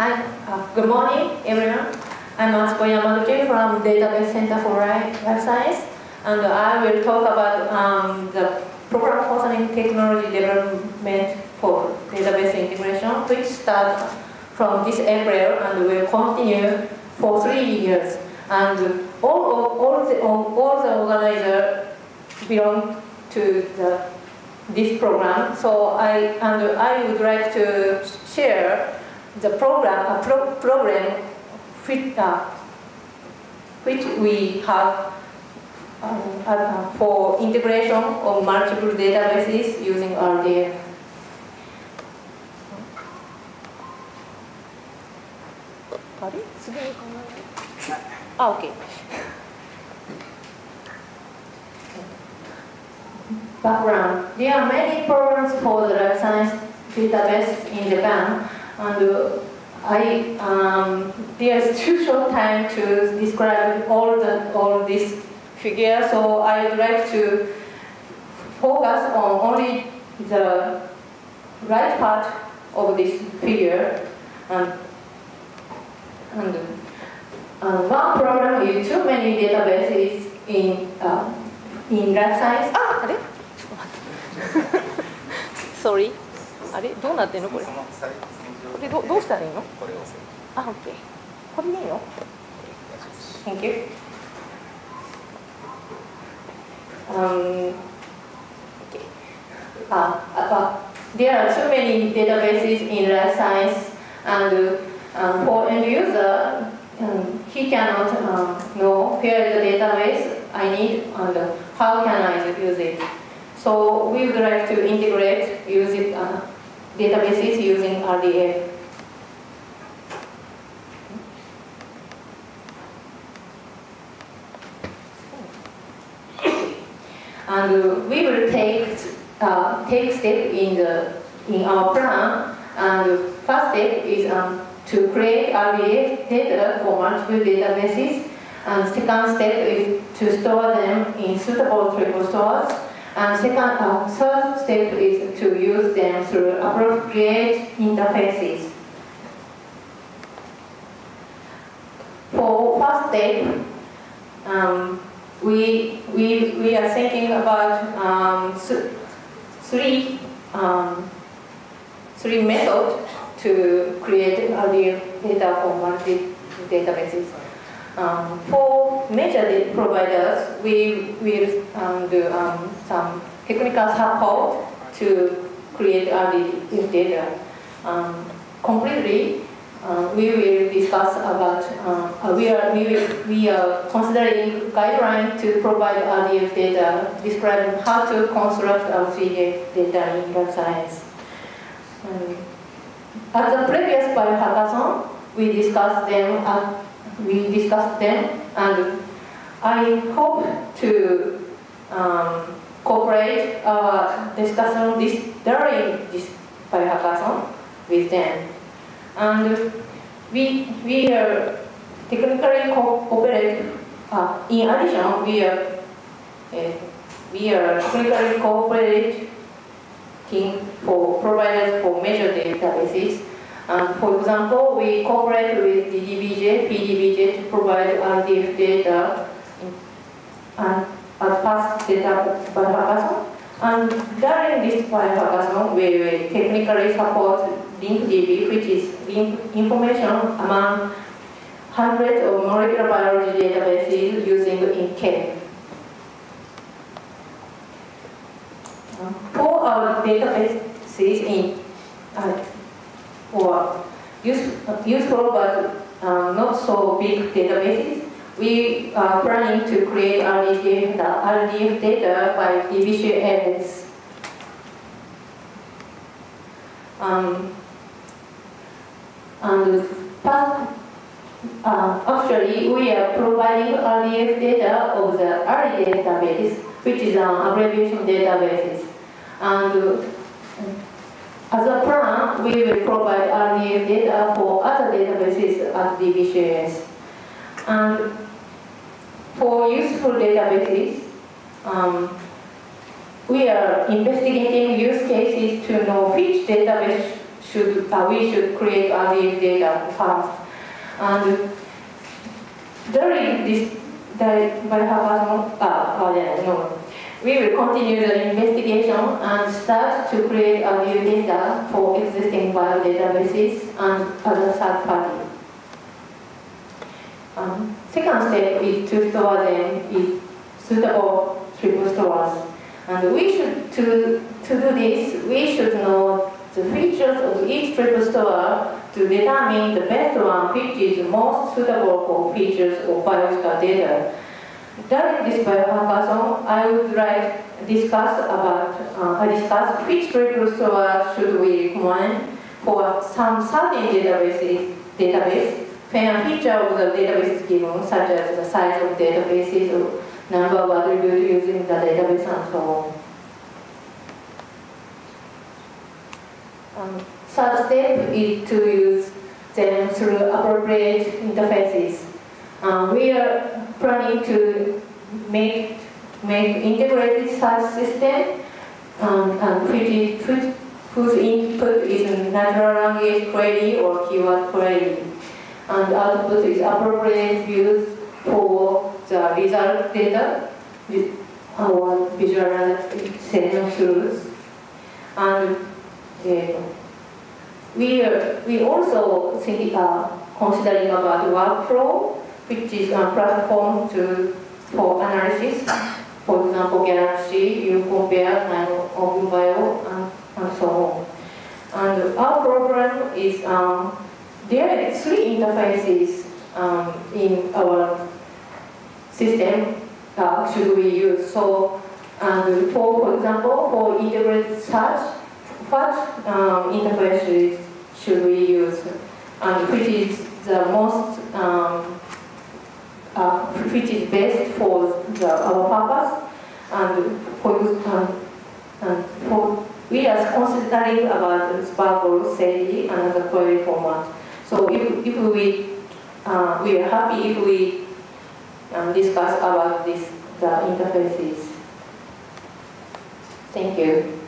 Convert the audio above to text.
Hi, uh, good morning, everyone. I'm Atsuko Yamaguchi from Database Center for Life Science, and I will talk about um, the program fostering technology development for database integration, which starts from this April and will continue for three years. And all, all, the, all the organizers belong to the, this program. So I, and I would like to share the program, a pro, program which, uh, which we have um, uh, for integration of multiple databases using RDF. Ah, okay. Background. There are many programs for the life science database in Japan, and I um, there's too short time to describe all the all this figure, so I'd like to focus on only the right part of this figure. And, and uh, one problem is too many databases in uh, in life science. あ、あれ？ちょっと待って。Sorry。あれどうなってんのこれ？ これどどうしたらいいの？これをあ、OK。これでいいの？Thank you. Um, okay. uh, uh, there are too many databases in life science, and um, for end user, um, he cannot um, know where is the database I need and how can I use it. So we would like to integrate using uh, databases using RDF. and we will take uh, take step in the in our plan. And first step is um, to create RDF data for multiple databases. And second step is to store them in suitable triple stores. And second, uh, third step is to use them through appropriate interfaces. For first step, um, we, we, we are thinking about um, three, um, three methods to create RDF data for multi databases. Um, for major providers, we will um, do um, some technical support to create RDF data. Um, completely, uh, we will discuss about, uh, we, are, we, will, we are considering guidelines to provide RDF data, describing how to construct RCDF data in life science. Um, at the previous biohackathon, we discussed them, uh, we discussed them, and I hope to um, cooperate uh, discussion this, during this biohackathon with them. And we, we are technically cooperate. Uh, in addition, we are uh, we are technically cooperating for providers for major databases. Um, for example, we cooperate with DDBJ, PDBJ to provide RDF data and as past data biohackathon. And during this biohackathon, we will technically support LinkDB, which is link information among hundreds of molecular biology databases using InK. For our databases in uh, or use, useful but uh, not so big databases, we are planning to create RDF, RDF data by division. Um, and past, uh, actually, we are providing RDF data of the Allie database, which is an abbreviation database. And as a plan, we will provide RDF data for other databases at DBCLS. And for useful databases, um, we are investigating use cases to know which database should uh, we should create RDF data first. And during this the biohackathon, uh, no, we will continue the investigation and start to create a new data for existing biodatabases and other third parties. Um, second step is to store them in suitable triple stores. And we should, to, to do this, we should know the features of each triple store to determine the best one which is most suitable for features of biological data. During this biohackathon, I would like to discuss about uh, discuss which store should we recommend for some certain databases database when a feature of the database is given, such as the size of databases or number of attributes using the database and so on. Um, third step is to use them through appropriate interfaces. Um, we are planning to make make integrated search system um, and which, which, whose input is natural language query or keyword query. And output is appropriate views for the result data our visualization tools. And uh, we, are, we also think, uh, considering about workflow, which is a platform to, for analysis. For example, Galaxy, UCompare, OpenBio, and, and so on. And our program is, um, there are three interfaces um, in our system uh, should we use. So, and for, for example, for integrated search, what um, interfaces should we use, and which is the most, um, uh, which is best for the, our purpose, and for, um, and for we are considering about SPARQL, Sage, and other query format. So if, if we uh, we are happy if we um, discuss about this the interfaces. Thank you.